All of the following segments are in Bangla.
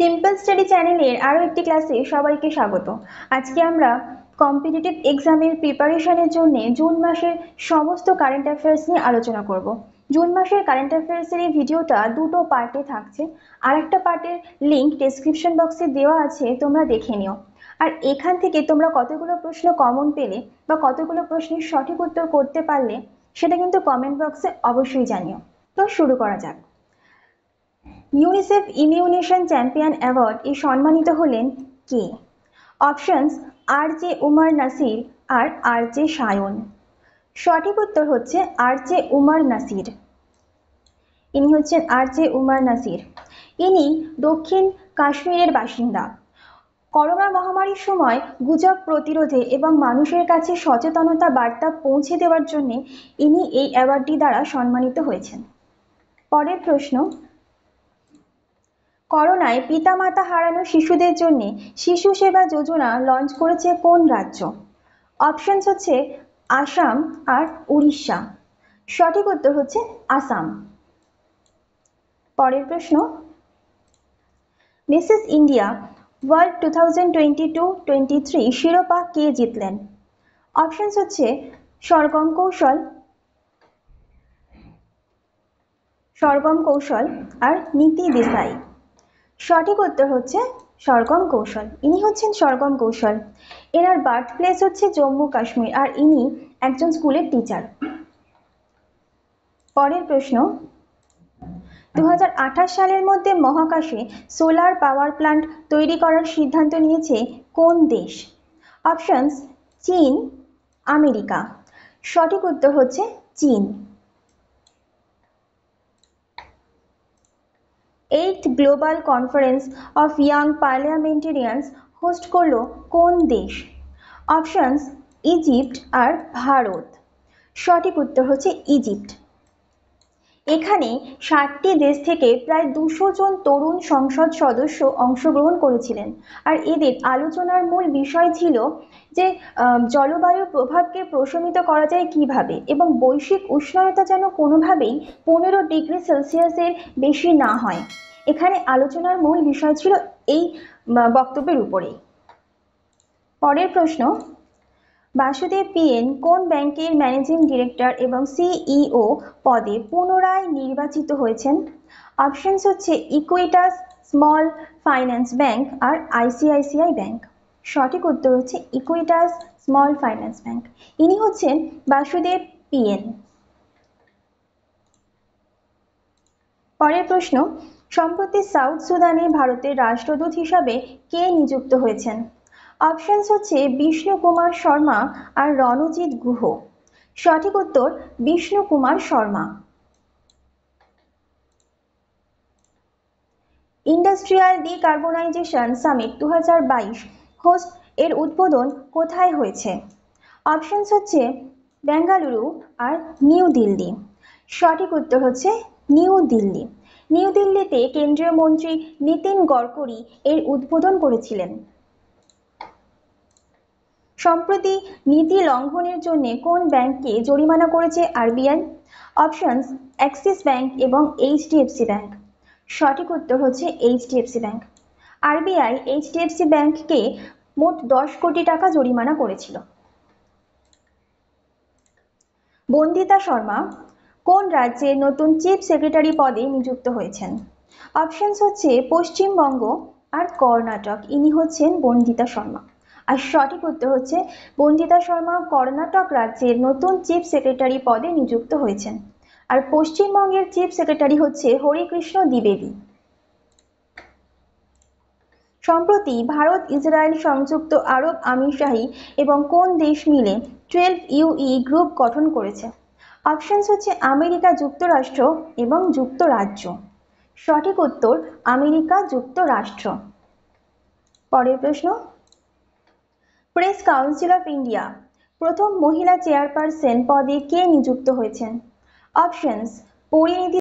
সিম্পল স্টাডি চ্যানেলের আরও একটি ক্লাসে সবাইকে স্বাগত। আজকে আমরা কম্পিটিটিভ এক্সামের প্রিপারেশনের জন্য জুন মাসের সমস্ত কারেন্ট অ্যাফেয়ার্স নিয়ে আলোচনা করব। জুন মাসের কারেন্ট অ্যাফেয়ার্সের এই ভিডিওটা দুটো পার্টে থাকছে। আর একটা পার্টের লিঙ্ক ডেসক্রিপশন বক্সে দেওয়া আছে, তোমরা দেখে নিও। আর এখান থেকে তোমরা কতগুলো প্রশ্ন কমন পেলে বা কতগুলো প্রশ্নের সঠিক উত্তর করতে পারলে, সেটা কিন্তু কমেন্ট বক্সে অবশ্যই জানিও। তো শুরু করা যাক। ইউনিসেফ ইমিউনেশন চ্যাম্পিয়ন অ্যাওয়ার্ড এ সম্মানিত হলেন কে? Options R J Umar Nasir আর আর জে সায়ন সঠিক উত্তর হচ্ছে আর জে উমার নাসির ইনি হচ্ছেন আর জে উমার নাসির ইনি দক্ষিণ কাশ্মীরের বাসিন্দা। করোনা মহামারীর সময় গুজব প্রতিরোধে এবং মানুষের কাছে সচেতনতা বার্তা পৌঁছে দেওয়ার জন্য ইনি এই অ্যাওয়ার্ডটি দ্বারা সম্মানিত হয়েছেন। পরের প্রশ্ন করোনায় পিতামাতা হারানো শিশুদের জন্য শিশু সেবা যোজনা লঞ্চ করেছে কোন রাজ্য? অপশনস হচ্ছে আসাম আর উড়িষ্যা। সঠিক উত্তর হচ্ছে আসাম। পরের প্রশ্ন Mrs India world two thousand twenty two twenty three শিরোপা কে জিতলেন? অপশনস হচ্ছে সরগম কৌশল সরগম কৌশল আর নীতি দেশাই। সঠিক উত্তর হচ্ছে সরগম কৌশল। ইনি হচ্ছেন সরগম কৌশল। এনার বার্থ প্লেস হচ্ছে জম্মু কাশ্মীর, আর ইনি একজন স্কুলের টিচার। পরের প্রশ্ন দু হাজার আঠাশ সালের মধ্যে মহাকাশে সোলার পাওয়ার প্ল্যান্ট তৈরি করার সিদ্ধান্ত নিয়েছে কোন দেশ? অপশনস, চীন, আমেরিকা। সঠিক উত্তর হচ্ছে চীন। Eighth global conference of young parliamentarians host করল কোন দেশ? অপশানস ইজিপ্ট আর ভারত। সঠিক উত্তর হচ্ছে ইজিপ্ট এখানে ষাটটি দেশ থেকে প্রায় দুশো জন তরুণ সংসদ সদস্য অংশগ্রহণ করেছিলেন। আর এদের আলোচনার মূল বিষয় ছিল যে জলবায়ুর প্রভাবকে প্রশমিত করা যায় কীভাবে এবং বৈশ্বিক উষ্ণতা যেন কোনোভাবেই পনেরো ডিগ্রি সেলসিয়াসের বেশি না হয়। এখানে আলোচনার মূল বিষয় ছিল এই বক্তব্যের উপরেই। পরের প্রশ্ন বাসুদেব পিএন কোন ব্যাংকের ম্যানেজিং ডিরেক্টর এবং সিইও পদে পুনরায় নির্বাচিত হয়েছেন? অপশনস হচ্ছে ইকুইটাস, স্মল ফাইন্যান্স ব্যাংক আর আইসিআইসিআই ব্যাংক। সঠিক উত্তর হচ্ছে ইকুইটাস স্মল ফাইন্যান্স ব্যাংক। ইনি হচ্ছেন বাসুদেব পিএন। পরের প্রশ্ন, সম্প্রতি সাউথ সুদানে ভারতের রাষ্ট্রদূত হিসাবে কে নিযুক্ত হয়েছেন? অপশনস হচ্ছে বিষ্ণু কুমার শর্মা আর রণজিৎ গুহ সঠিক উত্তর Vishnu Kumar Sharma industrial decarbonisation summit দু হাজার বাইশ। হোস্ট এর উদ্বোধন কোথায় হয়েছে? অপশনস হচ্ছে বেঙ্গালুরু আর নিউ দিল্লি সঠিক উত্তর হচ্ছে নিউ দিল্লি নিউ দিল্লিতে কেন্দ্রীয় মন্ত্রী নীতিন গডকরি এর উদ্বোধন করেছিলেন। সম্প্রতি নীতি লঙ্ঘনের জন্য কোন ব্যাংককে জরিমানা করেছে আরবিআই? অপশনস, অ্যাক্সিস ব্যাংক এবং এইচডিএফসি ব্যাংক। সঠিক উত্তর হচ্ছে এইচডিএফসি ব্যাংক। আরবিআই এইচডিএফসি ব্যাংককে মোট দশ কোটি টাকা জরিমানা করেছিল। বন্দিতা শর্মা, কোন রাজ্যে নতুন চিফ সেক্রেটারি পদে নিযুক্ত হয়েছেন? অপশনস হচ্ছে পশ্চিমবঙ্গ আর কর্ণাটক। ইনি হচ্ছেন বন্দিতা শর্মা। আর সঠিক উত্তর হচ্ছে বন্দিতা শর্মা কর্ণাটক রাজ্যের নতুন চিফ সেক্রেটারি পদে নিযুক্ত হয়েছেন। আর পশ্চিমবঙ্গের চিফ সেক্রেটারি হচ্ছে হরিকৃষ্ণ দ্বিবেদী। সম্প্রতি ভারত ইসরায়েল সংযুক্ত আরব আমিরশাহী এবং কোন দেশ মিলে টুয়েলভ ইউই গ্রুপ গঠন করেছে। অপশনস হচ্ছে আমেরিকা যুক্তরাষ্ট্র এবং যুক্তরাজ্য। সঠিক উত্তর আমেরিকা যুক্তরাষ্ট্র। পরের প্রশ্ন প্রেস কাউন্সিল অফ ইন্ডিয়া, প্রথম মহিলা চেয়ারপারসন পদে কে নিযুক্ত হয়েছেন? অপশনস, পরিণীতি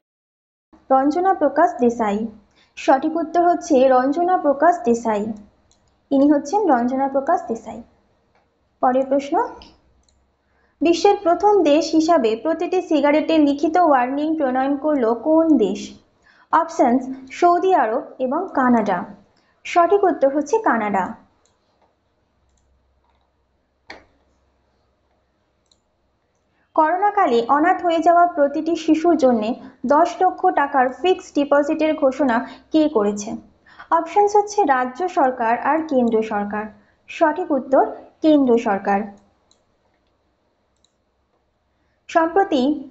রঞ্জনা প্রকাশ দেশাই। সঠিক উত্তর হচ্ছে রঞ্জনা প্রকাশ দেশাই। ইনি হচ্ছেন রঞ্জনা প্রকাশ দেশাই। পরের প্রশ্ন, বিশ্বের প্রথম দেশ হিসাবে প্রতিটি সিগারেটের লিখিত ওয়ার্নিং প্রণয়ন করল কোন দেশ? অপশনস, সৌদি আরব এবং কানাডা। সঠিক উত্তর হচ্ছে কানাডা। করোনাকালে অনাথ হয়ে যাওয়া প্রতিটি শিশুর জন্য দশ লক্ষ টাকার ফিক্সড ডিপোজিটের ঘোষণা কে করেছে? অপশনস হচ্ছে রাজ্য সরকার আর কেন্দ্র সরকার। সঠিক উত্তর কেন্দ্র সরকার। সম্প্রতি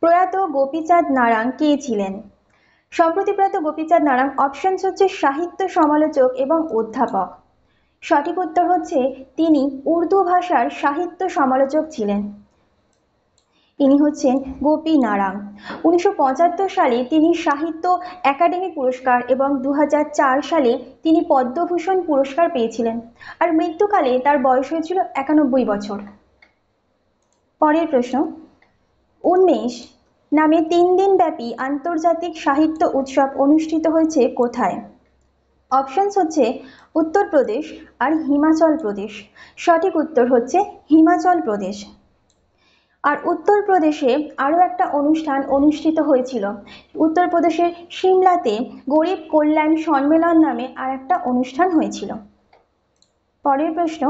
প্রয়াত গোপীচাঁদ নারাং কে ছিলেন? সম্প্রতি প্রয়াত গোপীচাঁদ নারাং অপশনস হচ্ছে সাহিত্য সমালোচক এবং অধ্যাপক। সঠিক উত্তর হচ্ছে তিনি উর্দু ভাষার সাহিত্য সমালোচক ছিলেন। ইনি হচ্ছেন গোপী নারাং উনিশশো সালে তিনি সাহিত্য একাডেমি পুরস্কার এবং দু হাজার চার সালে তিনি পদ্মভূষণ পুরস্কার পেয়েছিলেন আর মৃত্যুকালে তার বয়স হয়েছিল একানব্বই বছর। পরের প্রশ্ন, উন্মেষ নামে তিন দিন ব্যাপী আন্তর্জাতিক সাহিত্য উৎসব অনুষ্ঠিত হয়েছে কোথায়? অপশনস হচ্ছে উত্তরপ্রদেশ আর হিমাচল প্রদেশ। সঠিক উত্তর হচ্ছে হিমাচল প্রদেশ। আর উত্তরপ্রদেশে আরও একটা অনুষ্ঠান অনুষ্ঠিত হয়েছিল। উত্তরপ্রদেশের সিমলাতে গরিব কল্যাণ সম্মেলন নামে আর একটা অনুষ্ঠান হয়েছিল। পরের প্রশ্ন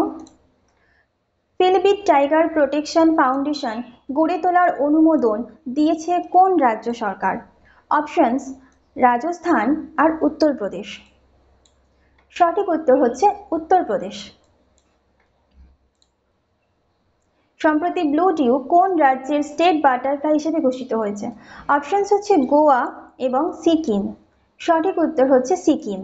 ফিলবিট টাইগার প্রোটেকশন ফাউন্ডেশন গড়ে তোলার অনুমোদন দিয়েছে কোন রাজ্য সরকার? অপশনস, রাজস্থান আর উত্তরপ্রদেশ সঠিক উত্তর হচ্ছে উত্তরপ্রদেশ সম্প্রতি ব্লু ডিউ কোন রাজ্যের স্টেট বাটারফ্লাই হিসেবে ঘোষিত হয়েছে? অপশনস হচ্ছে গোয়া এবং সিকিম সঠিক উত্তর হচ্ছে সিকিম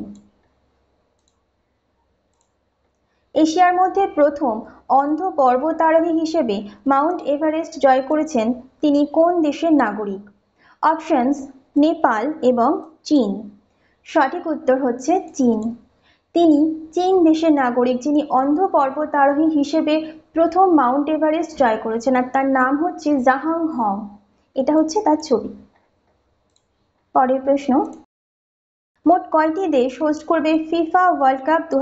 এশিয়ার মধ্যে প্রথম অন্ধ পর্বতারোহী হিসেবে মাউন্ট এভারেস্ট জয় করেছেন তিনি কোন দেশের নাগরিক? অপশনস নেপাল এবং চীন। সঠিক উত্তর হচ্ছে চীন। তিনি চীন দেশের নাগরিক যিনি অন্ধ পর্বতারোহী হিসেবে প্রথম মাউন্ট এভারেস্ট জয় করেছেন আর তার নাম হচ্ছে জাহাং হং। এটা হচ্ছে তার ছবি। পরের প্রশ্ন, মোট কয়টি দেশ হোস্ট করবে ফিফা ওয়ার্ল্ড কাপ দু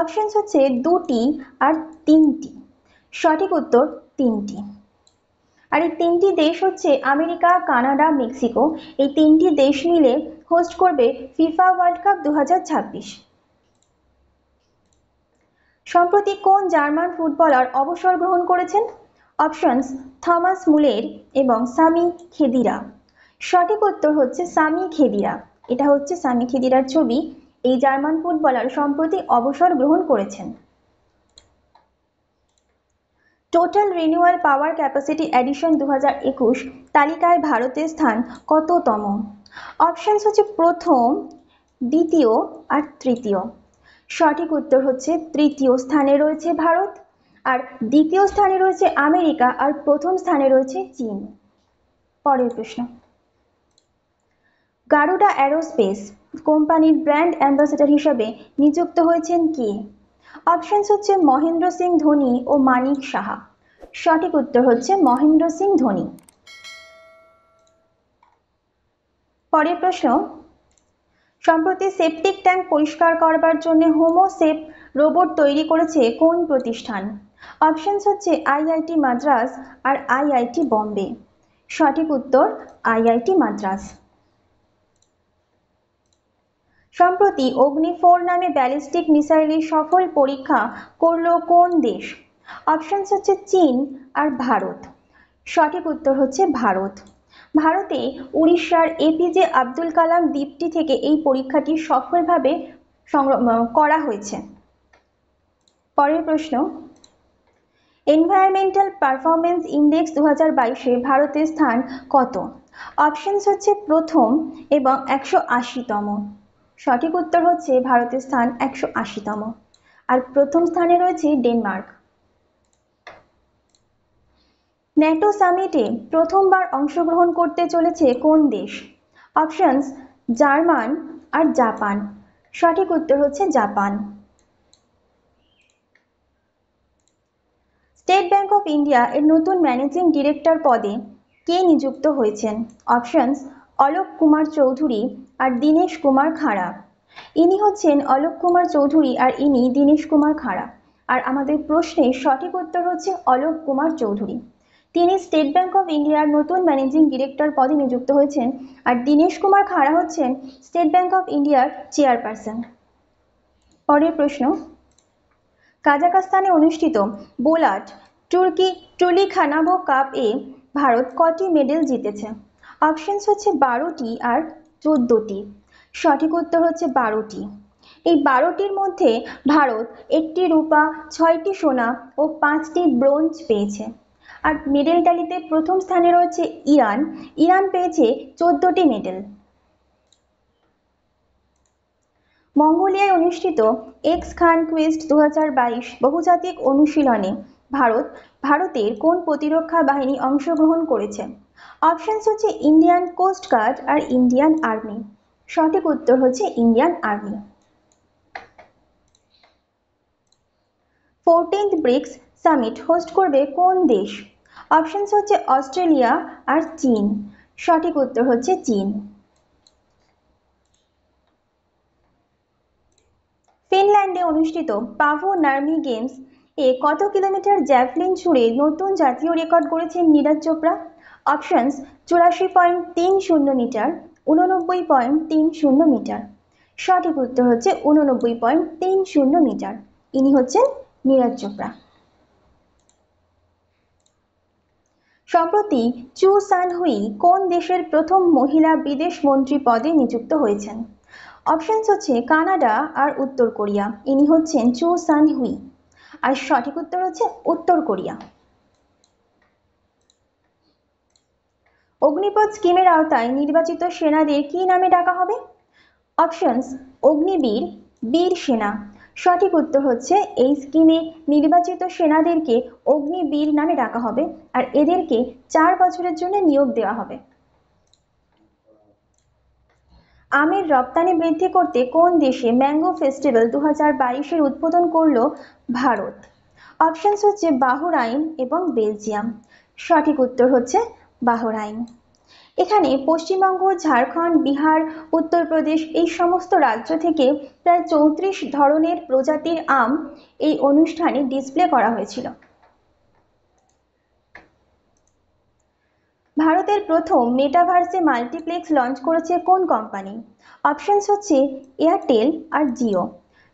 অপশনস হচ্ছে দুটি আর তিনটি। সঠিক উত্তর, তিনটি। আর এই তিনটি দেশ হচ্ছে আমেরিকা, কানাডা, মেক্সিকো। এই তিনটি দেশ মিলে হোস্ট করবে ফিফা ওয়ার্ল্ড কাপ দু হাজার ছাব্বিশ। সম্প্রতি কোন জার্মান ফুটবলার অবসর গ্রহণ করেছেন? অপশনস, থমাস মুলের এবং সামি খেদিরা। সঠিক উত্তর হচ্ছে সামি খেদিরা। এটা হচ্ছে সামি খেদিরার ছবি। এই জার্মান ফুটবলার সম্প্রতি অবসর গ্রহণ করেছেন। Total renewal power capacity addition দু হাজার একুশ তালিকায় ভারতের স্থান কততম? অপশানস হচ্ছে প্রথম, দ্বিতীয় আর তৃতীয়। সঠিক উত্তর হচ্ছে তৃতীয় স্থানে রয়েছে ভারত, আর দ্বিতীয় স্থানে রয়েছে আমেরিকা, আর প্রথম স্থানে রয়েছে চীন। পরের প্রশ্ন। গারুডা অ্যারোস্পেস কোম্পানির ব্র্যান্ড অ্যাম্বাসেডর হিসেবে নিযুক্ত হয়েছেন কে? অপশনস হচ্ছে মহেন্দ্র সিং ধোনি ও মানিক সাহা। সঠিক উত্তর হচ্ছে মহেন্দ্র সিং ধোনি। পরের প্রশ্ন সম্প্রতি সেপটিক ট্যাঙ্ক পরিষ্কার করবার জন্য হোমোসেপ রোবট তৈরি করেছে কোন প্রতিষ্ঠান? অপশনস হচ্ছে আইআইটি মাদ্রাস আর আইআইটি বম্বে। সঠিক উত্তর, আইআইটি মাদ্রাস। সম্প্রতি অগ্নি ফোর নামে ব্যালিস্টিক মিসাইলের সফল পরীক্ষা করল কোন দেশ? অপশনস হচ্ছে চীন আর ভারত। সঠিক উত্তর হচ্ছে ভারত। ভারতে উড়িষ্যার এপিজে আব্দুল কালাম দ্বীপটি থেকে এই পরীক্ষাটি সফলভাবে করা হয়েছে। পরের প্রশ্ন এনভায়রনমেন্টাল পারফরমেন্স ইন্ডেক্স দু হাজার বাইশে ভারতের স্থান কত? অপশনস হচ্ছে প্রথম এবং একশো আশিতম। সঠিক উত্তর হচ্ছে ভারতের স্থান একশো আশিতম। আর প্রথম স্থানে রয়েছে ডেনমার্ক ন্যাটো সামিটে প্রথমবার অংশগ্রহণ করতে চলেছে কোন দেশ? অপশনস, জার্মান আর জাপান। সঠিক উত্তর হচ্ছে Japan. State bank of India এর নতুন ম্যানেজিং ডিরেক্টর পদে কে নিযুক্ত হয়েছেন? অপশনস, অলোক কুমার চৌধুরী আর দীনেশ কুমার খাড়া। ইনি হচ্ছেন অলোক কুমার চৌধুরী আর ইনি দীনেশ কুমার খাড়া। আর আমাদের প্রশ্নের সঠিক উত্তর হচ্ছে অলোক কুমার চৌধুরী। তিনি স্টেট ব্যাংক অফ ইন্ডিয়ার নতুন ম্যানেজিং ডিরেক্টর পদে নিযুক্ত হয়েছেন আর দীনেশ কুমার খাড়া হচ্ছেন স্টেট ব্যাংক অফ ইন্ডিয়ার চেয়ারপারসন পরের প্রশ্ন কাজাকস্তানে অনুষ্ঠিত বোলাট তুর্কি টুলিখানাভো কাপ এ ভারত কটি মেডেল জিতেছে? অপশনস হচ্ছে বারোটি আর চোদ্দটি। সঠিক উত্তর হচ্ছে বারোটি। এই বারোটির মধ্যে ভারত একটি রূপা, ছয়টি সোনা ও পাঁচটি ব্রোঞ্জ পেয়েছে। আর মেডেল তালিতে প্রথম স্থানে রয়েছে ইরান। ইরান পেয়েছে চোদ্দটি মেডেল মঙ্গোলিয়ায় অনুষ্ঠিত এক্স খান কুইস্ট দু হাজার বাইশ বহুজাতিক অনুশীলনে ভারত, ভারতের কোন প্রতিরক্ষা বাহিনী অংশগ্রহণ করেছে? অপশনস হচ্ছে ইন্ডিয়ান কোস্ট গার্ড আর ইন্ডিয়ান আর্মি সঠিক উত্তর হচ্ছে Indian army fourteenth BRICS summit host করবে কোন দেশ? অপশনস হচ্ছে অস্ট্রেলিয়া আর চীন। সঠিক উত্তর হচ্ছে চীন। ফিনল্যান্ডে অনুষ্ঠিত পাভো নার্মি গেমস এ কত কিলোমিটার জ্যাভলিন ছুড়ে নতুন জাতীয় রেকর্ড করেছেন নীরাজ চোপড়া? অপশানস চুরাশি পয়েন্ট তিন শূন্য মিটার, উননব্বই পয়েন্ট তিন শূন্য মিটার। সঠিক উত্তর হচ্ছে উননব্বই পয়েন্ট তিন শূন্য মিটার। ইনি হচ্ছেন নীরাজ চোপড়া। সম্প্রতি চু সান হুই কোন দেশের প্রথম মহিলা বিদেশ মন্ত্রী পদে নিযুক্ত হয়েছেন? অপশনস হচ্ছে কানাডা আর উত্তর কোরিয়া। ইনি হচ্ছেন চু সান হুই। আর সঠিক উত্তর হচ্ছে উত্তর কোরিয়া। অগ্নিপথ স্কিমের আওতায় নির্বাচিত সেনাদের কি নামে ডাকা হবে? অপশনস, অগ্নিবীর, বীর সেনা। সঠিক উত্তর হচ্ছে, এই স্কিমে নির্বাচিত সেনাদেরকে অগ্নিবীর নামে ডাকা হবে আর এদেরকে চার বছরের জন্য নিয়োগ দেওয়া হবে। আমের রপ্তানি বৃদ্ধি করতে কোন দেশে ম্যাঙ্গো ফেস্টিভ্যাল দু হাজার বাইশের উদ্বোধন করল ভারত? অপশনস হচ্ছে বাহরাইন এবং বেলজিয়াম। সঠিক উত্তর হচ্ছে বাহরাইন। এখানে পশ্চিমবঙ্গ, ঝাড়খণ্ড, বিহার, উত্তরপ্রদেশ এই সমস্ত রাজ্য থেকে প্রায় চৌত্রিশ ধরনের প্রজাতির আম এই অনুষ্ঠানে ডিসপ্লে করা হয়েছিল। ভারতের প্রথম মেটাভার্সে মাল্টিপ্লেক্স লঞ্চ করেছে কোন কোম্পানি অপশনস হচ্ছে এয়ারটেল আর জিও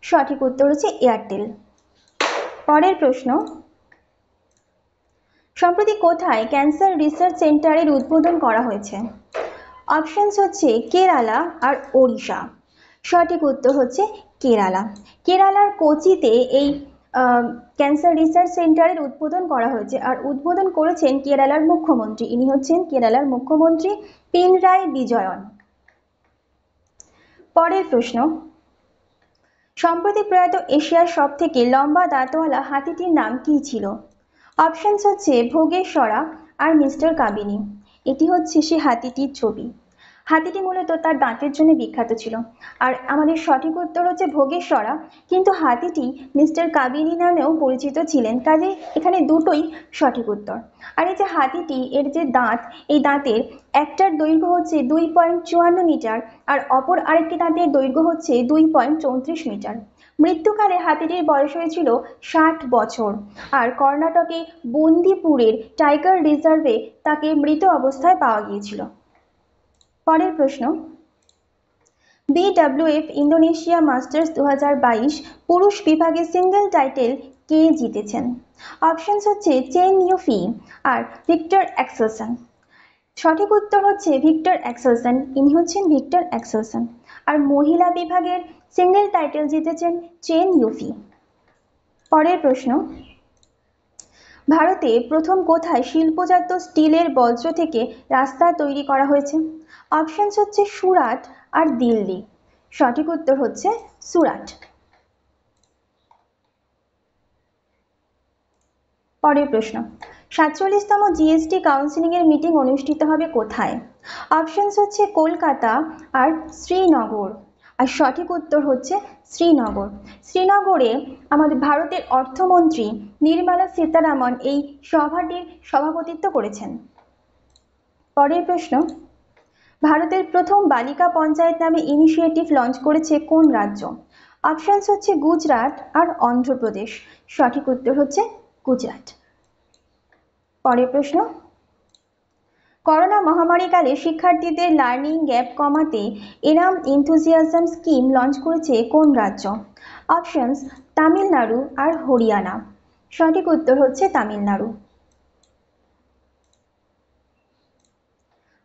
সঠিক উত্তর হচ্ছে এয়ারটেল পরের প্রশ্ন সম্প্রতি কোথায় ক্যান্সার রিসার্চ সেন্টারের উদ্বোধন করা হয়েছে? অপশনস হচ্ছে কেরালা আর ওড়িশা। সঠিক উত্তর হচ্ছে কেরালা। কেরালার কোচিতে এই ক্যান্সার রিসার্চ সেন্টারের উদ্বোধন করা হয়েছে আর উদ্বোধন করেছেন কেরালার মুখ্যমন্ত্রী। ইনি হচ্ছেন কেরালার মুখ্যমন্ত্রী পিনরায় বিজয়ন। পরের প্রশ্ন। সম্প্রতি প্রয়াত এশিয়ার সব থেকে লম্বা দাঁতওয়ালা হাতিটির নাম কি ছিল? অপশনস হচ্ছে ভোগেশ্বরা আর মিস্টার কাবিনী। এটি হচ্ছে সে হাতিটির ছবি। হাতিটি মূলত তার দাঁতের জন্য বিখ্যাত ছিল। আর আমাদের সঠিক উত্তর হচ্ছে ভোগেশ্বরা। কিন্তু হাতিটি মিস্টার কাবিনী নামেও পরিচিত ছিলেন কাজে এখানে দুটোই সঠিক উত্তর। আর এই যে হাতিটি, এর যে দাঁত, এই দাঁতের একটার দৈর্ঘ্য হচ্ছে দুই পয়েন্ট চুয়ান্ন মিটার আর অপর আরেকটি দাঁতের দৈর্ঘ্য হচ্ছে দুই পয়েন্ট চৌত্রিশ মিটার। মৃত্যুকালে হাতিটির বয়স হয়েছিল ষাট বছর। আর কর্ণাটকে বন্দিপুরের টাইগার রিজার্ভে তাকে মৃত অবস্থায় পাওয়া গিয়েছিল। পরের প্রশ্ন। বিডব্লিউএফ ইন্দোনেশিয়া মাস্টার্স দু হাজার বাইশ পুরুষ বিভাগে সিঙ্গেল টাইটেল কে জিতেছেন? অপশনস হচ্ছে চেন ইউফি আর ভিক্টর অ্যাক্সেলসন। সঠিক উত্তর হচ্ছে ভিক্টর অ্যাক্সেলসন। ইনি হচ্ছেন ভিক্টর অ্যাক্সেলসন। আর মহিলা বিভাগের সিঙ্গেল টাইটেল জিতেছেন চেন ইউফি। পরের প্রশ্ন, ভারতে প্রথম কোথায় শিল্পজাত স্টিলের বজ্র থেকে রাস্তা তৈরি করা হয়েছে? অপশনস হচ্ছে সুরাট আর দিল্লি। সঠিক উত্তর হচ্ছে সুরাট। পরের প্রশ্ন, সাতচল্লিশতম জিএসটি কাউন্সিলিং এর মিটিং অনুষ্ঠিত হবে কোথায়? অপশনস হচ্ছে কলকাতা আর শ্রীনগর। আর সঠিক উত্তর হচ্ছে শ্রীনগর। শ্রীনগরে আমাদের ভারতের অর্থমন্ত্রী নির্মলা সীতারামন এই সভাটির সভাপতিত্ব করেছেন। পরের প্রশ্ন, ভারতের প্রথম বালিকা পঞ্চায়েত নামে ইনিশিয়েটিভ লঞ্চ করেছে কোন রাজ্য? অপশনস হচ্ছে গুজরাট আর অন্ধ্রপ্রদেশ। সঠিক উত্তর হচ্ছে গুজরাট। পরের প্রশ্ন করোনা মহামারীকালে শিক্ষার্থীদের লার্নিং গ্যাপ কমাতে এরাম ইনথুজিয়াজম স্কিম লঞ্চ করেছে কোন রাজ্য? অপশনস তামিলনাড়ু আর হরিয়ানা। সঠিক উত্তর হচ্ছে তামিলনাড়ু।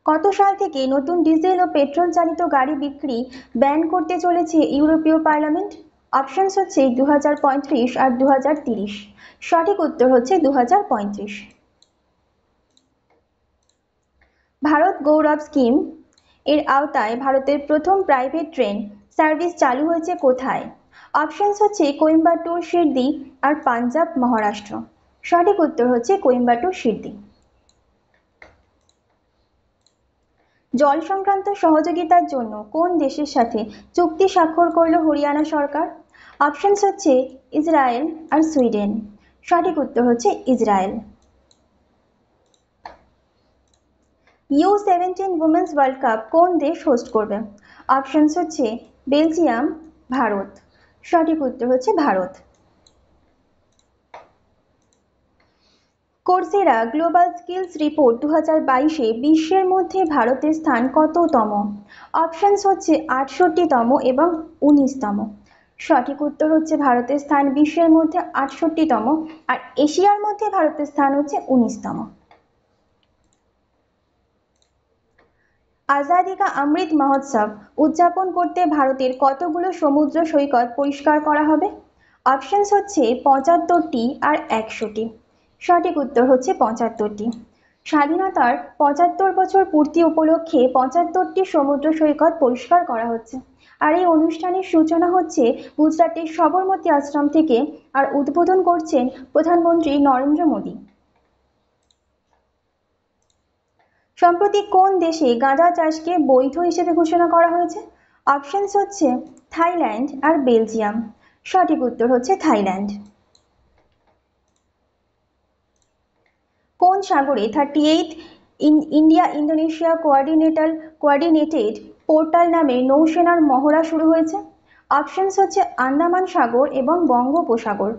কত সাল থেকে নতুন ডিজেল ও পেট্রোল চালিত গাড়ি বিক্রি ব্যান করতে চলেছে ইউরোপীয় পার্লামেন্ট। অপশনস হচ্ছে দু হাজার পঁয়ত্রিশ আর দু সঠিক উত্তর হচ্ছে দু হাজার পঁয়ত্রিশ। ভারত গৌরব স্কিম এর আওতায় ভারতের প্রথম প্রাইভেট ট্রেন সার্ভিস চালু হয়েছে কোথায়? অপশনস হচ্ছে কোয়েম্বাটুর শিরদি আর পাঞ্জাব, মহারাষ্ট্র। সঠিক উত্তর হচ্ছে কোয়েম্বাটুর শিরদি জল সংক্রান্ত সহযোগিতার জন্য কোন দেশের সাথে চুক্তি স্বাক্ষর করল হরিয়ানা সরকার? অপশনস হচ্ছে ইসরায়েল আর সুইডেন। সঠিক উত্তর হচ্ছে Israel. U seventeen women's world cup কোন দেশ হোস্ট করবে? অপশনস হচ্ছে বেলজিয়াম, ভারত। সঠিক উত্তর হচ্ছে Bharat. Coursera global skills report দু হাজার বাইশে বিশ্বের মধ্যে ভারতের স্থান কততম? অপশানস হচ্ছে আটষট্টিতম এবং উনিশতম। সঠিক উত্তর হচ্ছে ভারতের স্থান বিশ্বের মধ্যে আটষট্টিতম আর এশিয়ার মধ্যে ভারতের স্থান হচ্ছে উনিশতম। আজাদি কা অমৃত মহোৎসব উদযাপন করতে ভারতের কতগুলো সমুদ্র সৈকত পরিষ্কার করা হবে? অপশনস হচ্ছে পঁচাত্তরটি আর একশোটি। সঠিক উত্তর হচ্ছে পঁচাত্তরটি। স্বাধীনতার পঁচাত্তর বছর পূর্তি উপলক্ষে পঁচাত্তরটি সমুদ্র সৈকত পরিষ্কার করা হচ্ছে। আর এই অনুষ্ঠানের সূচনা হচ্ছে গুজরাটের সবরমতী আশ্রম থেকে আর উদ্বোধন করছেন প্রধানমন্ত্রী নরেন্দ্র মোদী। সম্প্রতি কোন দেশে গাঁজা চাষকে বৈধ হিসেবে ঘোষণা করা হয়েছে? অপশনস হচ্ছে থাইল্যান্ড আর বেলজিয়াম। সঠিক উত্তর হচ্ছে থাইল্যান্ড। কোন সাগরে thirty eight India Indonesia coordinated coordinated portal নামে নৌসেনার মহড়া শুরু হয়েছে? অপশনস হচ্ছে আন্দামান সাগর এবং বঙ্গোপসাগর।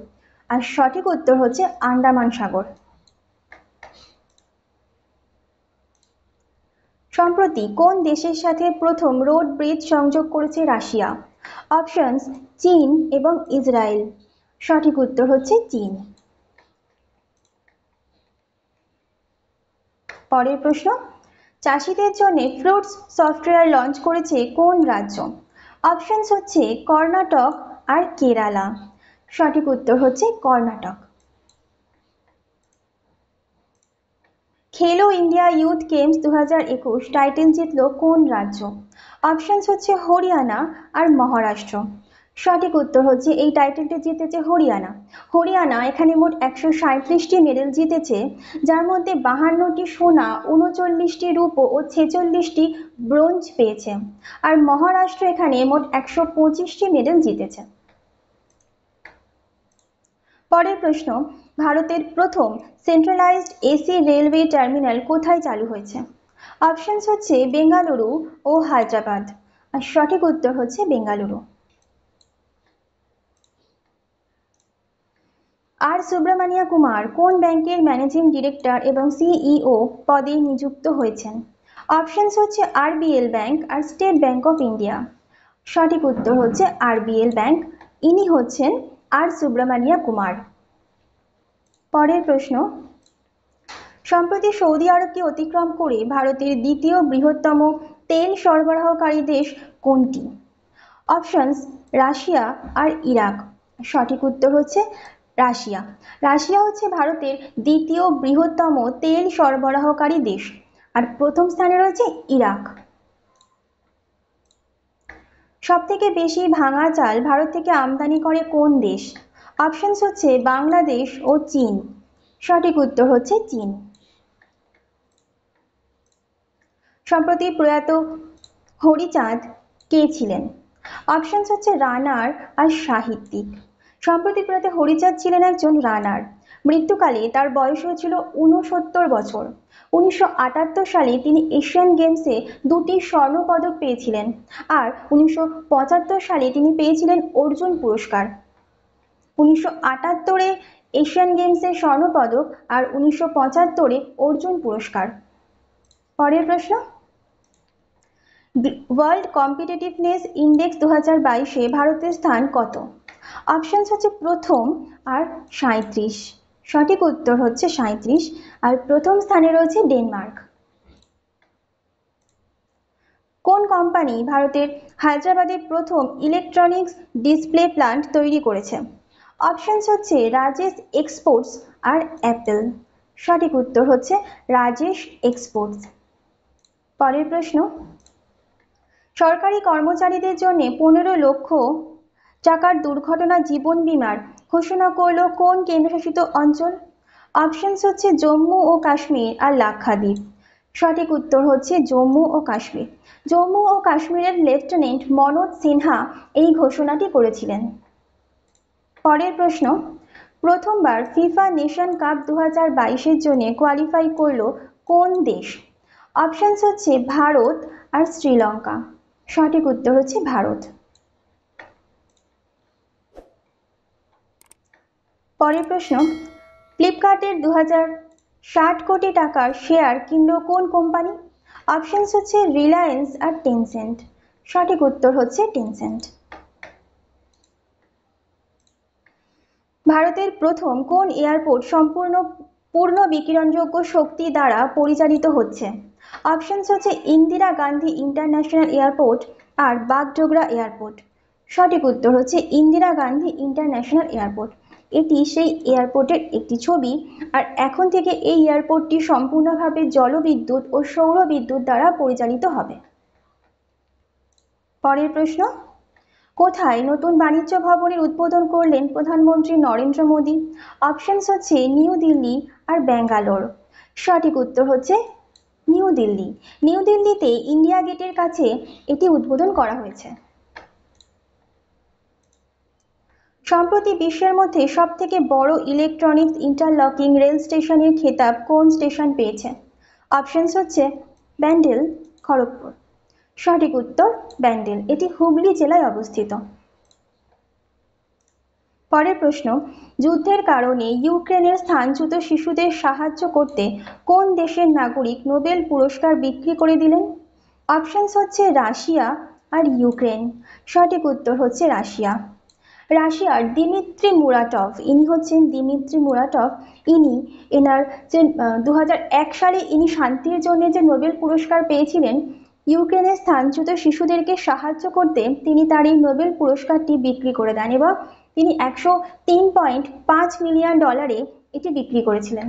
আর সঠিক উত্তর হচ্ছে আন্দামান সাগর। সম্প্রতি কোন দেশের সাথে প্রথম রোড ব্রিজ সংযোগ করেছে রাশিয়া? অপশনস চীন এবং ইসরায়েল। সঠিক উত্তর হচ্ছে চীন। পরের প্রশ্ন, চাষিদের জন্য ফ্রুটস সফটওয়্যার লঞ্চ করেছে কোন রাজ্য? অপশনস হচ্ছে কর্ণাটক আর কেরালা। সঠিক উত্তর হচ্ছে কর্ণাটক। খেলো ইন্ডিয়া ইউথ গেমস দু হাজার একুশ টাইটেল জিতল কোন রাজ্য? অপশনস হচ্ছে হরিয়ানা আর মহারাষ্ট্র। সঠিক উত্তর হচ্ছে এই টাইটেলটি জিতেছে হরিয়ানা। হরিয়ানা এখানে মোট একশো সাঁত্রিশটি মেডেল জিতেছে, যার মধ্যে বাহান্নটি সোনা, উনচল্লিশটি রূপ ও ছেচল্লিশটি ব্রোঞ্জ পেয়েছে। আর মহারাষ্ট্র এখানে মোট একশো পঁচিশটি মেডেল জিতেছে। পরের প্রশ্ন ভারতের প্রথম সেন্ট্রালাইজড এসি রেলওয়ে টার্মিনাল কোথায় চালু হয়েছে? অপশনস হচ্ছে বেঙ্গালুরু ও হায়দ্রাবাদ। আর সঠিক উত্তর হচ্ছে বেঙ্গালুরু। আর সুব্রমণিয়া কুমার কোন ব্যাংকের ম্যানেজিং ডিরেক্টর এবং সিইও পদে নিযুক্ত হয়েছেন? অপশনস হচ্ছে আরবিএল ব্যাংক আর স্টেট ব্যাংক অফ ইন্ডিয়া সঠিক উত্তর হচ্ছে আরবিএল ব্যাংক ইনি হচ্ছেন আর সুব্রমণিয়া কুমার। পরের প্রশ্ন, সম্প্রতি সৌদি আরবকে অতিক্রম করে ভারতের দ্বিতীয় বৃহত্তম তেল সরবরাহকারী দেশ কোনটি? অপশনস, রাশিয়া আর ইরাক। সঠিক উত্তর হচ্ছে রাশিয়া। রাশিয়া হচ্ছে ভারতের দ্বিতীয় বৃহত্তম তেল সরবরাহকারী দেশ। আর প্রথম স্থানে রয়েছে ইরাক। সব থেকে বেশি ভাঙা চাল ভারত থেকে আমদানি করে কোন দেশ? অপশনস হচ্ছে বাংলাদেশ ও চীন। সঠিক উত্তর হচ্ছে চীন। সম্প্রতি প্রয়াত হরিচাঁদ কে ছিলেন? অপশনস হচ্ছে রানার আর সাহিত্যিক। সম্প্রতি প্রয়াত হরিচাঁদ ছিলেন একজন রানার। মৃত্যুকালে তার বয়স হয়েছিল ঊনসত্তর বছর। উনিশশো আটাত্তর সালে তিনি এশিয়ান গেমসে দুটি স্বর্ণপদক পেয়েছিলেন। আর উনিশশো পঁচাত্তর সালে তিনি পেয়েছিলেন অর্জুন পুরস্কার। উনিশশো আটাত্তরে এশিয়ান গেমসের স্বর্ণপদক আর উনিশশো পঁচাত্তরে অর্জুন পুরস্কার। পরের প্রশ্ন। ওয়ার্ল্ড কম্পিটিটিভনেস ইন্ডেক্স দু হাজার বাইশে ভারতের স্থান কত? অপশানস হচ্ছে প্রথম আর সাঁত্রিশ সঠিক উত্তর হচ্ছে সাঁত্রিশ আর প্রথম স্থানে রয়েছে ডেনমার্ক। কোন কোম্পানি ভারতের হায়দ্রাবাদে প্রথম ইলেকট্রনিক্স ডিসপ্লে প্লান্ট তৈরি করেছে? অপশানস হচ্ছে রাজেশ এক্সপোর্টস আর অ্যাপেল সঠিক উত্তর হচ্ছে রাজেশ এক্সপোর্টস পরের প্রশ্ন, সরকারি কর্মচারীদের জন্য পনেরো লক্ষ টাকার দুর্ঘটনা জীবন বিমার ঘোষণা করল কোন কেন্দ্রশাসিত অঞ্চল? অপশানস হচ্ছে জম্মু ও কাশ্মীর আর লাক্ষাদ্বীপ। সঠিক উত্তর হচ্ছে জম্মু ও কাশ্মীর। জম্মু ও কাশ্মীরের লেফটেন্যান্ট মনোজ সিনহা এই ঘোষণাটি করেছিলেন। পরের প্রশ্ন, প্রথমবার ফিফা নেশন কাপ দু হাজার বাইশের জন্য কোয়ালিফাই করল কোন দেশ? অপশানস হচ্ছে ভারত আর শ্রীলঙ্কা। সঠিক উত্তর হচ্ছে ভারত। পরের প্রশ্ন, ফ্লিপকার্টের দু ষাট কোটি টাকার শেয়ার কিনল কোন কোম্পানি অপশানস হচ্ছে রিলায়েন্স আর টেনসেন্ট। সঠিক উত্তর হচ্ছে টেনসেন্ট। ভারতের প্রথম কোন এয়ারপোর্ট সম্পূর্ণ পূর্ণ বিকিরণযোগ্য শক্তি দ্বারা পরিচালিত হচ্ছে? অপশানস হচ্ছে ইন্দিরা গান্ধী ইন্টারন্যাশনাল এয়ারপোর্ট আর বাগডোগরা এয়ারপোর্ট। সঠিক উত্তর হচ্ছে ইন্দিরা গান্ধী ইন্টারন্যাশনাল এয়ারপোর্ট। এটি সেই এয়ারপোর্টের একটি ছবি আর এখন থেকে এই এয়ারপোর্টটি সম্পূর্ণভাবে জলবিদ্যুৎ ও সৌর বিদ্যুৎ দ্বারা পরিচালিত হবে। পরের প্রশ্ন কোথায় নতুন বাণিজ্য ভবনের উদ্বোধন করলেন প্রধানমন্ত্রী নরেন্দ্র মোদী? অপশানস হচ্ছে নিউ দিল্লি আর ব্যাঙ্গালোর। সঠিক উত্তর হচ্ছে নিউ দিল্লি। নিউ দিল্লিতে ইন্ডিয়া গেটের কাছে এটি উদ্বোধন করা হয়েছে। সম্প্রতি বিশ্বের মধ্যে সব থেকে বড় ইলেকট্রনিক্স ইন্টারলকিং রেল স্টেশনের খেতাব কোন স্টেশন পেয়েছে? অপশানস হচ্ছে ব্যান্ডেল, খড়গপুর। সঠিক উত্তর ব্যান্ডেল। এটি হুগলি জেলায় অবস্থিত। পরের প্রশ্ন, যুদ্ধের কারণে ইউক্রেনের স্থানচ্যুত শিশুদের সাহায্য করতে কোন দেশের নাগরিক নোবেল পুরস্কার বিক্রি করে দিলেন? অপশানস হচ্ছে রাশিয়া আর ইউক্রেন। সঠিক উত্তর হচ্ছে রাশিয়া। রাশিয়ার দিমিত্রি মুরাটভ, ইনি হচ্ছেন দিমিত্রি মুরাটভ। ইনি এনার যে দু হাজার এক সালে ইনি শান্তির জন্য যে নোবেল পুরস্কার পেয়েছিলেন ইউক্রেনের স্থানচ্যুত শিশুদেরকে সাহায্য করতে তিনি তার এই নোবেল পুরস্কারটি বিক্রি করে দেন এবং তিনি একশো তিন পয়েন্ট পাঁচ মিলিয়ন ডলারে এটি বিক্রি করেছিলেন।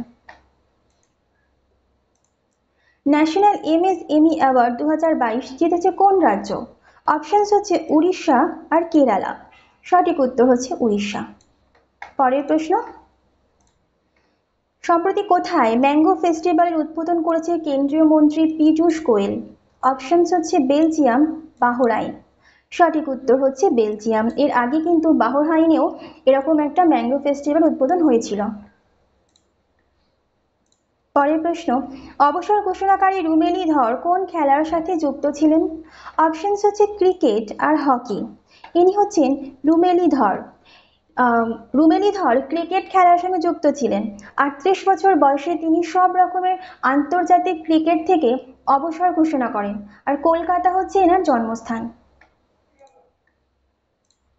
ন্যাশনাল এমএসএমই অ্যাওয়ার্ড দু হাজার বাইশ জিতেছে কোন রাজ্য? অপশানস হচ্ছে উড়িষ্যা আর কেরালা। সঠিক উত্তর হচ্ছে উড়িষ্যা। পরের প্রশ্ন। সম্প্রতি কোথায় ম্যাঙ্গো ফেস্টিভ্যালের উদ্বোধন করেছে কেন্দ্রীয় মন্ত্রী পীযূষ গোয়েল? অপশানস হচ্ছে বেলজিয়াম বাহরাইন সঠিক উত্তর হচ্ছে বেলজিয়াম এর আগে কিন্তু বাহরাইনেও এরকম একটা ম্যাঙ্গো ফেস্টিভ্যাল উদ্বোধন হয়েছিল। পরের প্রশ্ন, অবসর ঘোষণাকারী রুমেলি ধর কোন খেলার সাথে যুক্ত ছিলেন? অপশানস হচ্ছে ক্রিকেট আর হকি। ইনি হচ্ছেন রুমেলি ধর। রুমেলি ধর ক্রিকেট খেলার সঙ্গে যুক্ত ছিলেন। আটত্রিশ বছর বয়সে তিনি সব রকমের আন্তর্জাতিক ক্রিকেট থেকে অবসর ঘোষণা করেন। আর কলকাতা হচ্ছে এনার জন্মস্থান।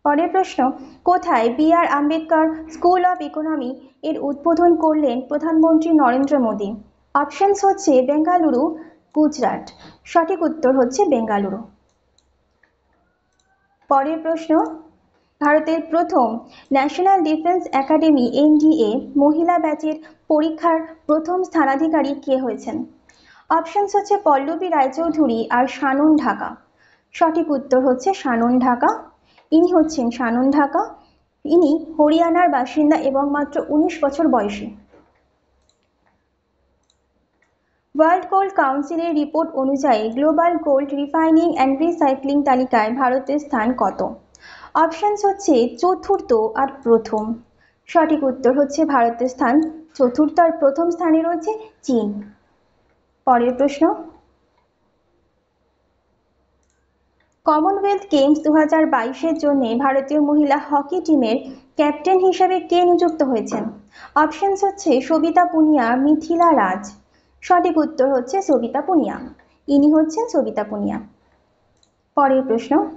পরের প্রশ্ন, কোথায় B R Ambedkar school of economy এর উদ্বোধন করলেন প্রধানমন্ত্রী নরেন্দ্র মোদী? অপশানস হচ্ছে বেঙ্গালুরু, গুজরাট। সঠিক উত্তর হচ্ছে বেঙ্গালুরু। পরের প্রশ্ন, ভারতের প্রথম ন্যাশনাল ডিফেন্স একাডেমি এনডিএ মহিলা ব্যাচের পরীক্ষার প্রথম স্থানাধিকারী কে হয়েছেন? অপশানস হচ্ছে পল্লবী রায়চৌধুরী আর সানন ঢাকা। সঠিক উত্তর হচ্ছে সানন ঢাকা। ইনি হচ্ছেন সানন ঢাকা। ইনি হরিয়ানার বাসিন্দা এবং মাত্র উনিশ বছর বয়সী। ওয়ার্ল্ড গোল্ড কাউন্সিলের রিপোর্ট অনুযায়ী global gold refining and recycling তালিকায় ভারতের স্থান কত? অপশানস হচ্ছে চতুর্থ আর প্রথম। সঠিক উত্তর হচ্ছে ভারতের স্থান চতুর্থ আর প্রথম স্থানে রয়েছে চীন। পরের প্রশ্ন। কমনওয়েলথ গেমস দু হাজার বাইশের জন্য ভারতীয় মহিলা হকি টিমের ক্যাপ্টেন হিসেবে কে নিযুক্ত হয়েছেন? অপশনস হচ্ছে সবিতা পুনিয়া, মিথিলা রাজ। সঠিক উত্তর হচ্ছে সবিতা পুনিয়া। ইনি হচ্ছেন সবিতা পুনিয়া। পরের প্রশ্ন।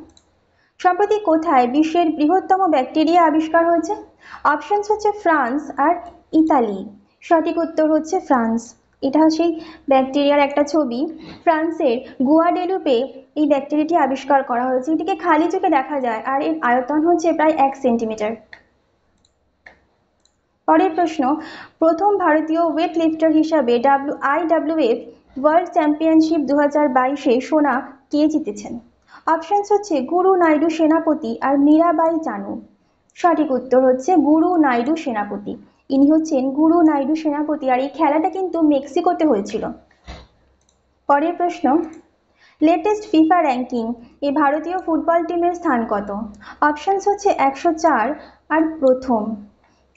সম্প্রতি কোথায় বিশ্বের বৃহত্তম ব্যাকটেরিয়া আবিষ্কার হয়েছে? অপশনস হচ্ছে ফ্রান্স আর ইতালি। সঠিক উত্তর হচ্ছে ফ্রান্স। এটা সেই ব্যাকটেরিয়ার একটা ছবি। ফ্রান্সের গুয়াডেলুপে এই ব্যাকটেরিয়াটি আবিষ্কার করা হয়েছে। এটিকে খালি চোখে দেখা যায় আর এর আয়তন হচ্ছে প্রায় এক সেন্টিমিটার পরের প্রশ্ন, প্রথম ভারতীয় ওয়েট লিফটার হিসাবে W I WF world championship দু হাজার বাইশে সোনা কে জিতেছেন? অপশনস হচ্ছে গুরু নাইডু সেনাপতি আর মীরাবাই চানু। সঠিক উত্তর হচ্ছে গুরু নাইডু সেনাপতি। ইনি হচ্ছেন গুরু নাইডু সেনাপতি আর এই খেলাটা কিন্তু মেক্সিকোতে হয়েছিল। পরের প্রশ্ন লেটেস্ট ফিফা র্যাঙ্কিং এই ভারতীয় ফুটবল টিমের স্থান কত? অপশনস হচ্ছে একশো চার আর প্রথম।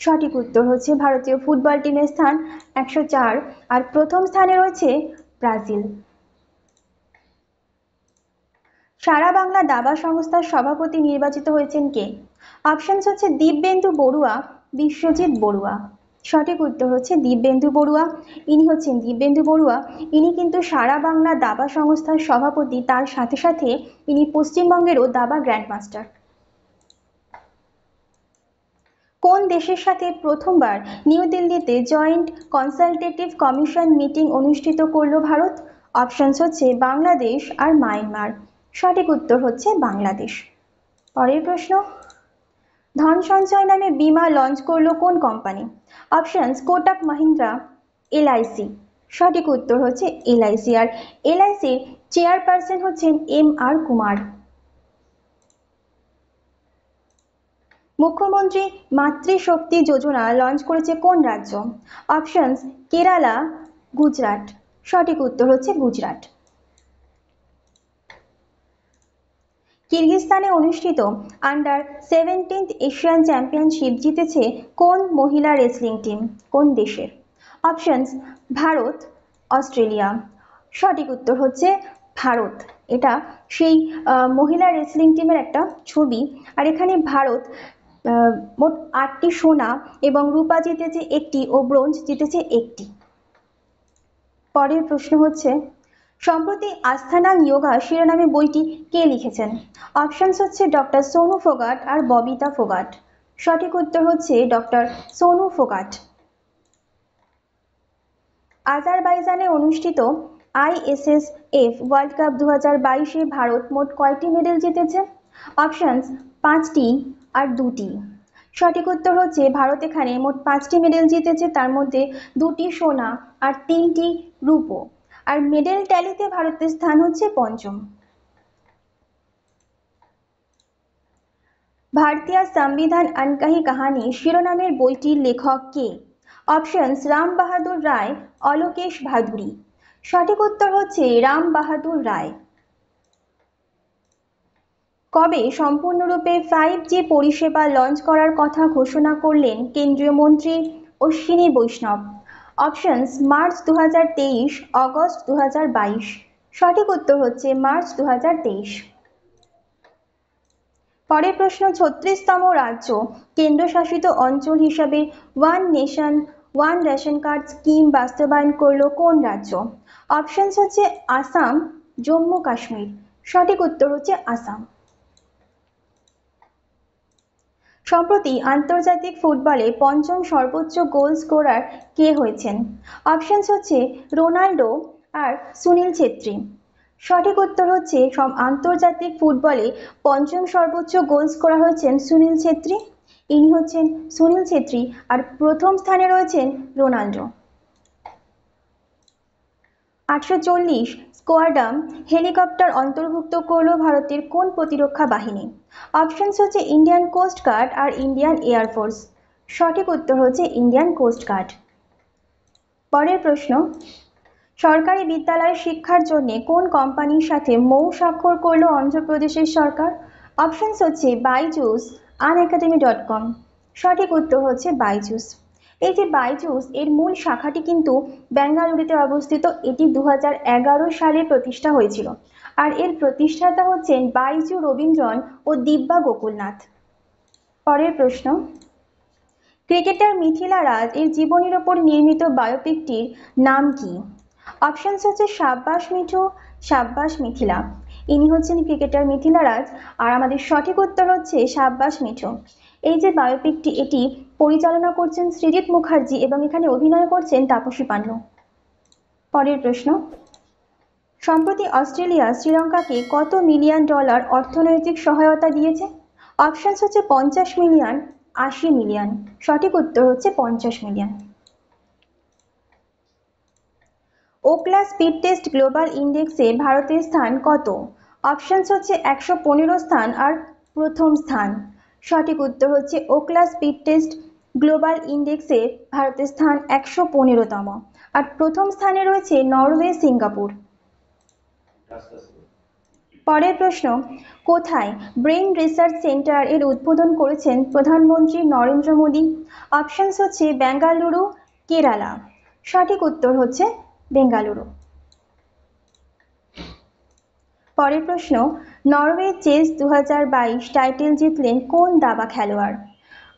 সঠিক উত্তর হচ্ছে ভারতীয় ফুটবল টিমের স্থান একশো চার আর প্রথম স্থানে রয়েছে ব্রাজিল। সারা বাংলা দাবা সংস্থার সভাপতি নির্বাচিত হয়েছেন কে? অপশনস হচ্ছে দিব্যেন্দু বড়ুয়া বিশ্বজিৎ বড়ুয়া। সঠিক উত্তর হচ্ছে দিব্যেন্দু বড়ুয়া। ইনি হচ্ছেন দিব্যেন্দু বড়ুয়া। ইনি কিন্তু সারা বাংলা দাবা সংস্থার সভাপতি। তার সাথে সাথে ইনি পশ্চিমবঙ্গেরও দাবা গ্র্যান্ডমাস্টার। কোন দেশের সাথে প্রথমবার নিউ দিল্লিতে জয়েন্ট কনসালটেটিভ কমিশন মিটিং অনুষ্ঠিত করল ভারত? অপশনস হচ্ছে বাংলাদেশ আর মায়ানমার। সঠিক উত্তর হচ্ছে বাংলাদেশ। পরের প্রশ্ন ধন সঞ্চয় নামে বিমা লঞ্চ করল কোন company options Kotak Mahindra LIC সঠিক উত্তর হচ্ছে এলআইসি আর এলআইসির চেয়ারপারসন হচ্ছেন এম আর কুমার। মুখ্যমন্ত্রী মাতৃশক্তি যোজনা লঞ্চ করেছে কোন রাজ্য? অপশনস কেরালা, গুজরাট। সঠিক উত্তর হচ্ছে গুজরাট। কিরগিজস্তানে অনুষ্ঠিত আন্ডার সেভেন্টিন্থ এশিয়ান চ্যাম্পিয়নশিপ জিতেছে কোন মহিলা রেসলিং টিম কোন দেশের? Options Bharat, Australia. সঠিক উত্তর হচ্ছে ভারত। এটা সেই মহিলা রেসলিং টিমের একটা ছবি। আর এখানে ভারত মোট আটটি সোনা এবং রূপা জিতেছে একটি ও ব্রোঞ্জ জিতেছে একটি। পরের প্রশ্ন হচ্ছে সম্প্রতি আস্থানাং যোগা শিরোনামে বইটি কে লিখেছেন? অপশনস হচ্ছে ডক্টর সোনু ফোগাট আর ববিতা ফোগাট সঠিক উত্তর হচ্ছে ডক্টর সোনু ফোগাট আজারবাইজানে অনুষ্ঠিত আইএসএসএফ ওয়ার্ল্ড কাপ দু হাজার বাইশে ভারত মোট কয়টি মেডেল জিতেছে? অপশনস পাঁচটি আর দুটি। সঠিক উত্তর হচ্ছে ভারত এখানে মোট পাঁচটি মেডেল জিতেছে, তার মধ্যে দুটি সোনা আর তিনটি রূপো। আর মেডেল ট্যালিতে ভারতের স্থান হচ্ছে পঞ্চম। ভারতীয় সংবিধান আনকাহি কাহানি শিরোনামের বইটির লেখক কে? অপশনস রাম বাহাদুর রায়, অলোকেশ ভাদুরী। সঠিক উত্তর হচ্ছে রাম বাহাদুর রায়। কবে সম্পূর্ণরূপে ফাইভ জি পরিষেবা লঞ্চ করার কথা ঘোষণা করলেন কেন্দ্রীয় মন্ত্রী অশ্বিনী বৈষ্ণব? অপশনস মার্চ দু অগস্ট দু সঠিক উত্তর হচ্ছে মার্চ দু পরের প্রশ্ন, ছত্রিশতম রাজ্য, কেন্দ্রশাসিত অঞ্চল হিসাবে one nation one ration card scheme বাস্তবায়ন করল কোন রাজ্য? অপশনস হচ্ছে আসাম জম্মু কাশ্মীর সঠিক উত্তর হচ্ছে আসাম সম্প্রতি আন্তর্জাতিক ফুটবলে পঞ্চম সর্বোচ্চ গোল স্কোরার কে হয়েছেন? অপশনস হচ্ছে রোনাল্ডো আর সুনীল ছেত্রী। সঠিক উত্তর হচ্ছে সব আন্তর্জাতিক ফুটবলে পঞ্চম সর্বোচ্চ গোল স্কোরার হয়েছেন সুনীল ছেত্রী। ইনি হচ্ছেন সুনীল ছেত্রী আর প্রথম স্থানে রয়েছেন রোনাল্ডো। আটশো চল্লিশ স্কোয়াডাম হেলিকপ্টার অন্তর্ভুক্ত করল ভারতের কোন প্রতিরক্ষা বাহিনী? অপশনস হচ্ছে ইন্ডিয়ান কোস্ট গার্ড আর ইন্ডিয়ান এয়ারফোর্স সঠিক উত্তর হচ্ছে ইন্ডিয়ান কোস্ট গার্ড পরের প্রশ্ন, সরকারি বিদ্যালয় শিক্ষার জন্য কোন কোম্পানির সাথে মৌ স্বাক্ষর করল অন্ধ্রপ্রদেশের সরকার? অপশনস হচ্ছে বাইজুস আন একাডেমি ডট কম সঠিক উত্তর হচ্ছে বাইজুস এই যে বাইজুস, এর মূল শাখাটি কিন্তু বেঙ্গালুরুতে অবস্থিত। এটি দু সালে প্রতিষ্ঠা হয়েছিল। আর এর প্রতিষ্ঠাতা হচ্ছেন বাইজু রবীন্দ্রন ও দিব্যা গোকুলনাথ। পরের প্রশ্ন। ক্রিকেটার মিথিলা রাজ এর জীবনের ওপর নির্মিত বায়োপিকটির নাম কি? অপশনস হচ্ছে সাব্বাস মিঠু, সাব্বাস মিথিলা। ইনি হচ্ছেন ক্রিকেটার মিথিলা রাজ। আর আমাদের সঠিক উত্তর হচ্ছে সাব্বাস মিঠু। এই যে বায়োপিকটি এটি পরিচালনা করছেন সৃজিত মুখার্জি এবং এখানে অভিনয় করছেন তাপসী পান্নু। পরের প্রশ্ন, সম্প্রতি অস্ট্রেলিয়া শ্রীলঙ্কাকে কত মিলিয়ন ডলার অর্থনৈতিক সহায়তা দিয়েছে? অপশনস হচ্ছে পঞ্চাশ মিলিয়ন, আশি মিলিয়ন। সঠিক উত্তর হচ্ছে পঞ্চাশ million. Ookla speed test global ইন্ডেক্সে ভারতের স্থান কত? অপশনস হচ্ছে একশো পনেরো স্থান আর প্রথম স্থান। সঠিক উত্তর হচ্ছে ওকলা স্পিড টেস্ট গ্লোবাল ইন্ডেক্সে ভারতের স্থান একশো পনেরোতম। আর প্রথম স্থানে রয়েছে নরওয়ে, সিঙ্গাপুর। পরের প্রশ্ন, কোথায় ব্রেন রিসার্চ সেন্টার এর উদ্বোধন করেছেন প্রধানমন্ত্রী নরেন্দ্র মোদী? অপশনস হচ্ছে বেঙ্গালুরু, কেরালা। সঠিক উত্তর হচ্ছে বেঙ্গালুরু। পরের প্রশ্ন নরওয়ে চেস দু হাজার বাইশ টাইটেল জিতলেন কোন দাবা খেলোয়াড়?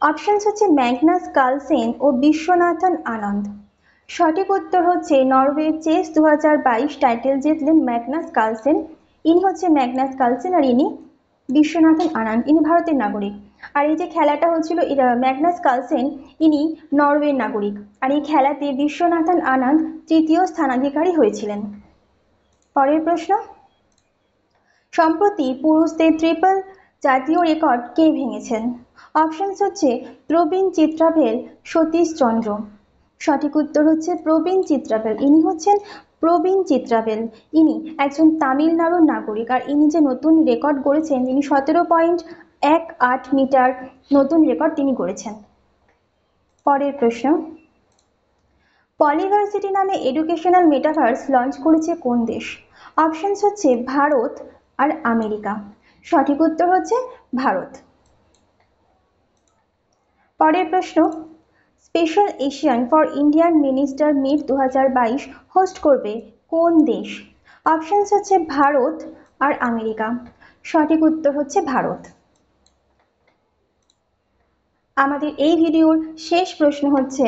অপশনস হচ্ছে ম্যাগনাস কালসেন ও বিশ্বনাথন আনন্দ। সঠিক উত্তর হচ্ছে নরওয়ে চেস দু হাজার বাইশ টাইটেল জিতলেন ম্যাগনাস কালসেন। ইনি হচ্ছে ম্যাগনাস কালসেন আর ইনি বিশ্বনাথন আনন্দ, ইনি ভারতের নাগরিক। আর এই যে খেলাটা হচ্ছিল ম্যাগনাস কালসেন, ইনি নরওয়ের নাগরিক। আর এই খেলাতে বিশ্বনাথন আনন্দ তৃতীয় স্থানাধিকারী হয়েছিলেন। পরের প্রশ্ন? সম্প্রতি পুরুষদের ট্রিপল জাতীয় রেকর্ড কে ভেঙেছেন? অপশনস হচ্ছে প্রবীণ চিত্রাভেল, সতীশ চন্দ্র। সঠিক উত্তর হচ্ছে প্রবীণ চিত্রাভেল। ইনি হচ্ছেন প্রবীণ চিত্রাভেল। ইনি একজন তামিলনাড়ুর নাগরিক। আর ইনি যে নতুন রেকর্ড গড়েছেন তিনি সতেরো পয়েন্ট এক আট মিটার নতুন রেকর্ড তিনি গড়েছেন। পরের প্রশ্ন পলিভার্সিটি নামে এডুকেশনাল মেটাভার্স লঞ্চ করেছে কোন দেশ? অপশনস হচ্ছে ভারত আর আমেরিকা। সঠিক উত্তর হচ্ছে ভারত। পরের প্রশ্ন special Asian for Indian minister meet দু হাজার বাইশ হোস্ট করবে কোন দেশ? অপশনস হচ্ছে ভারত আর আমেরিকা। সঠিক উত্তর হচ্ছে ভারত। আমাদের এই ভিডিওর শেষ প্রশ্ন হচ্ছে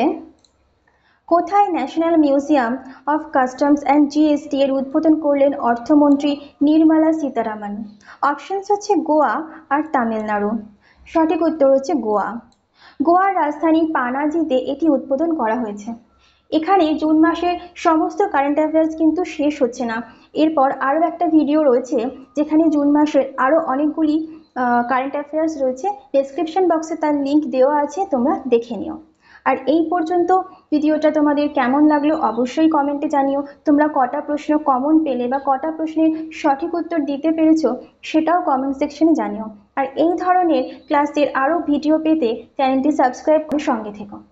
কোথায় national museum of customs and GST এর উদ্বোধন করলেন অর্থমন্ত্রী নির্মলা সীতারামন? অপশনস হচ্ছে গোয়া আর তামিলনাড়ু। সঠিক উত্তর হচ্ছে গোয়া। গোয়ার রাজধানী পানাজিতে এটি উদ্বোধন করা হয়েছে। এখানে জুন মাসের সমস্ত কারেন্ট অ্যাফেয়ার্স কিন্তু শেষ হচ্ছে না। এরপর আরও একটা ভিডিও রয়েছে, যেখানে জুন মাসের আরও অনেকগুলি কারেন্ট অ্যাফেয়ার্স রয়েছে। ডেসক্রিপশন বক্সে তার লিঙ্ক দেওয়া আছে, তোমরা দেখে নিও। আর এই পর্যন্ত ভিডিওটা তোমাদের কেমন লাগল অবশ্যই কমেন্টে জানিও। তোমরা কটা প্রশ্ন কমন পেলে বা কটা প্রশ্নের সঠিক উত্তর দিতে পেরেছ সেটাও কমেন্ট সেকশনে জানিও। আর এই ধরনের ক্লাসের আরও ভিডিও পেতে চ্যানেলটি সাবস্ক্রাইব করে সঙ্গে থেকো।